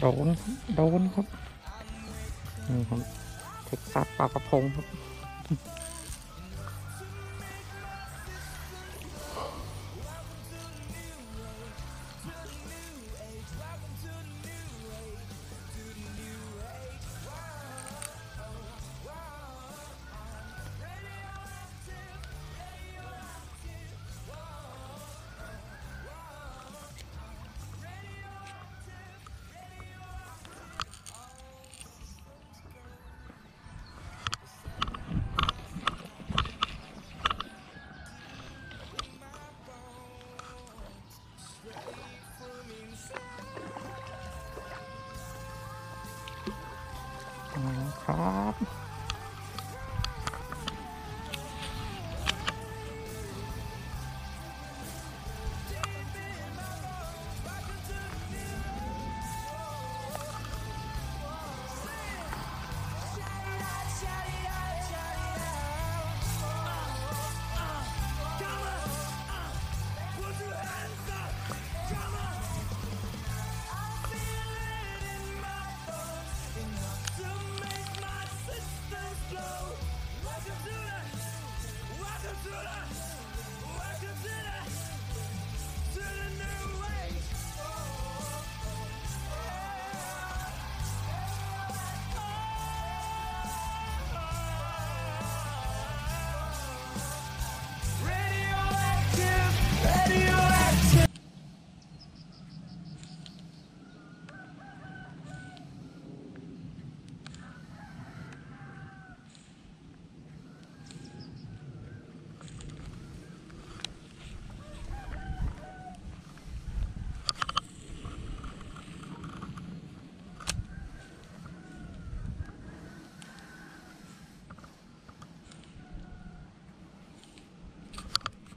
โดน โดนครับนี่ครับเท็กซัสปลากระพงครับ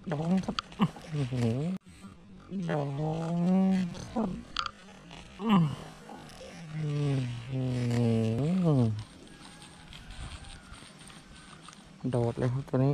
ดองครับดองครับโดดเลยครับตัวนี้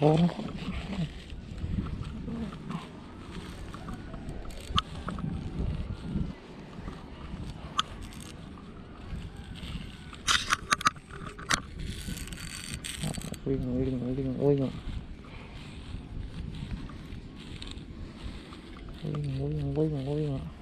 โดนครับวิ่งวิ่งวิ่งวิ่งวิ่งวิ่งวิ่งวิ่ง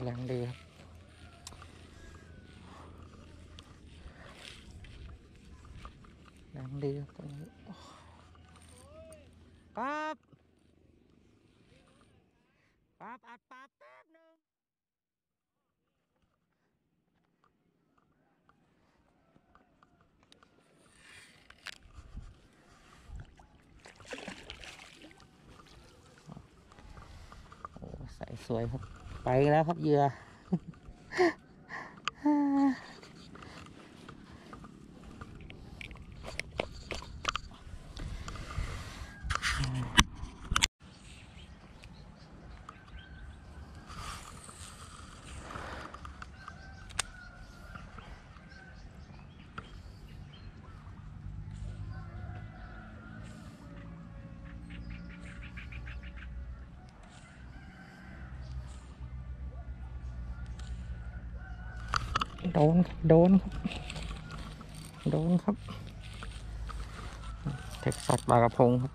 làm được làm được Pap Pap at pap pap no Ủa, sải xuôi bậy lá pháp dưa. โดนครับโดนครับ โดนครับ เท็กซัสบากกะพงครับ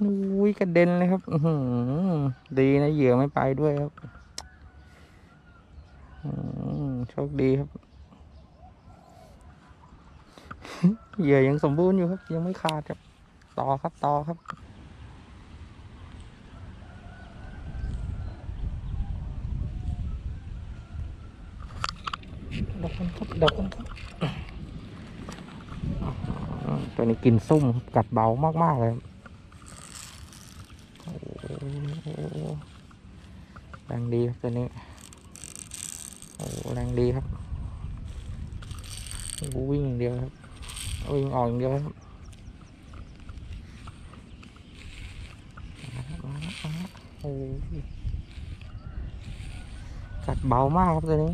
อุ้ยกระเด็นเลยครับอืดีนะเหยื่อไม่ไปด้วยครับอืมโชคดีครับ เหยื่อยังสมบูรณ์อยู่ครับ ยังไม่ขาดครับ ต่อครับต่อครับโดนครับโดนครับ ตัวนี้กินส้มครับกัดเบามากๆเลยครับโอ้โหแรงดีครับตัวนี้ โอ้โหแรงดีครับกูวิ่งอย่างเดียวครับ วิ่งออกอย่างเดียวครับมาแล้วมาแล้วมาแล้วโอ้โหกัดเบามากครับตัวนี้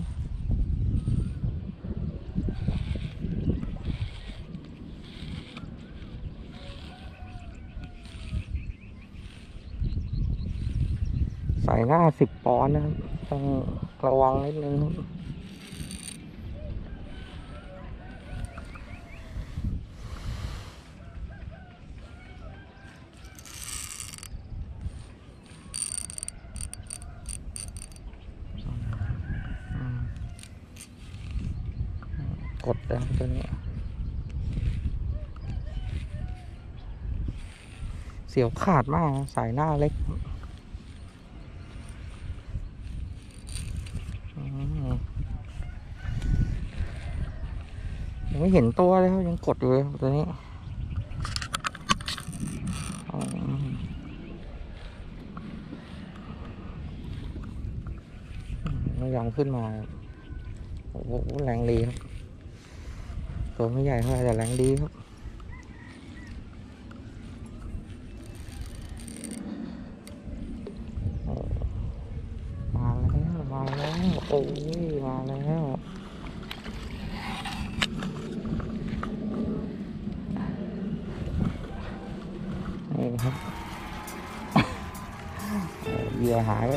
ใส่หน้าสิบปอนด์นะครับ ต้องระวังนิดนึงกดแล้วตัวนี้เสียวขาดมากสายหน้าเล็ก อืม ยังไม่เห็นตัวเลยครับยังกดอยู่เลยตัวนี้มไม่ยอมขึ้นมา โอ้โหแรงดีครับ ตัวไม่ใหญ่เท่าไหร่แต่แรงดีครับโอ้แล้ว มาแล้วนี่ครับเหยื่อหาแล้ว không? Về hại